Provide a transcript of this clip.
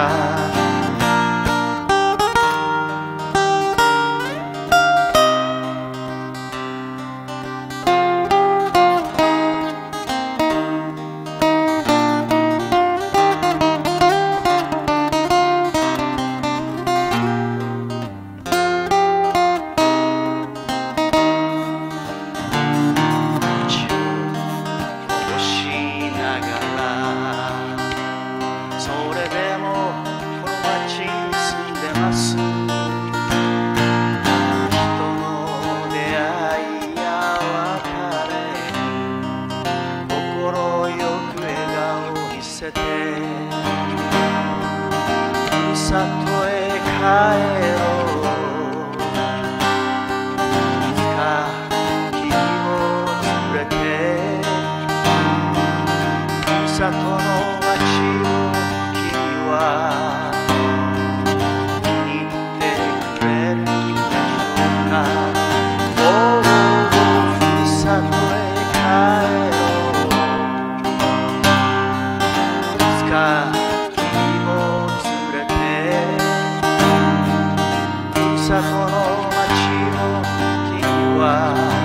cry. te sa tvoje kajero の時は